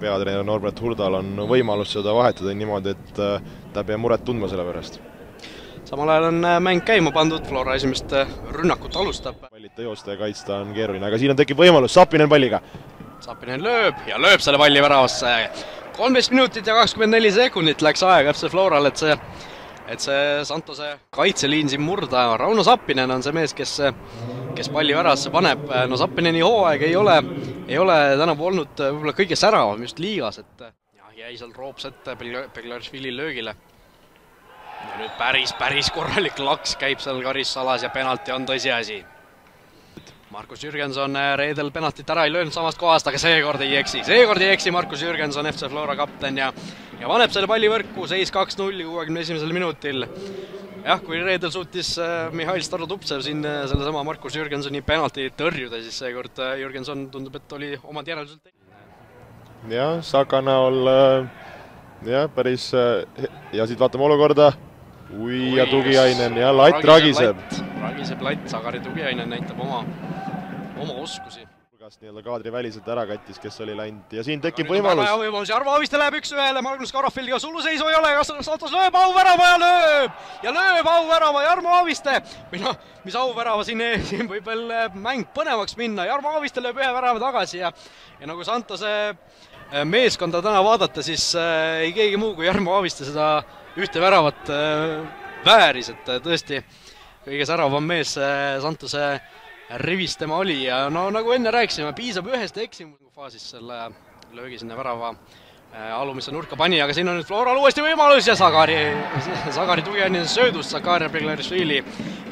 peatreener Norbert Hurdal on võimalus seda vahetada niimoodi, et äh, ta ei pea muret tundma selle pärast. samal ajal on äh, mäng käima pandud, Flora esimest äh, rünnakut alustab. pallita joosta ja kaitsta on keeruline, aga siin on, tekib võimalus, Sapinen palliga. Sapinen lööb ja lööb selle palli väravasse. kolmteist minutit ja kakskümmend neli sekundit läks aega FC Floral, et see et see Santose kaitseliin siin murda, Rauno Sappinen on see mees, kes kes palli värasse paneb, no Sappineni hooaeg ei ole, ei ole tänavu olnud võib-olla kõige säravam just liigas, et jah, jäi seal roops ette Beglaršvili löögile. ja nüüd päris, päris korralik laks käib seal karissalas ja penalti on tõsiasi Markus Jürgenson reedel penaltit ära ei löönud samast kohast, aga seekord ei eksi, seekord ei eksi Markus Jürgenson, FC Flora kapten ja ja paneb selle palli võrku, seis kaks-null kuuekümne esimesel minutil. Jah, kui reedel suutis äh, Mihhail Starotuptsev siin äh, sellesama Markus Jürgensoni penalti tõrjuda, siis seekord äh, Jürgenson tundub, et oli omad järeldused teinud. jah, Saka näol jah, päris ja siit vaatame olukorda. ui ja tugiainen ja latt ragiseb. ragiseb latt, Sagari tugiainen näitab oma oma oskusi. Hulgast nii-öelda kaadriväliselt ära kattis, kes oli läinud. Ja siin tekib võimalus. võimalus, Jarmo Aviste läheb üks-ühele, Magnus Karofildiga suluseisu ei ole, kas Santos lööb auvärava ja lööb! Ja lööb auvärava Jarmo Aviste. või noh, mis auvärava siin, siin võib veel äh, mäng põnevaks minna, Jarmo Aviste lööb ühe värava tagasi ja ja nagu Santose äh, meeskonda täna vaadata, siis äh, ei keegi muu kui Jarmo Aviste seda ühte väravat äh, vääris, et äh, tõesti kõige säravam mees äh, Santose rivis tema oli ja no nagu enne rääkisime, piisab ühest eksimufaasis selle löögi sinna värava äh, alumisse nurka pani, aga siin on nüüd Floral uuesti võimalus ja Sagari, Sagari tugiani söödust, Zakaria Beglarishvili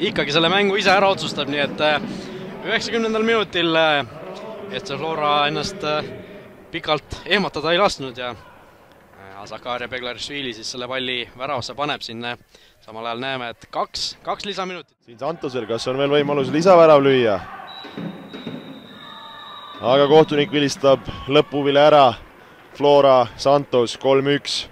ikkagi selle mängu ise ära otsustab, nii et üheksakümnendal minutil FC Flora ennast pikalt ehmatada ei lasknud ja Zakaria Beglarishvili siis selle palli väravasse paneb siin samal ajal näeme, et kaks, kaks lisaminutit. siin Santosel, kas on veel võimalus lisavärav lüüa? aga kohtunik vilistab lõpuvile ära. Flora Santos kolm-üks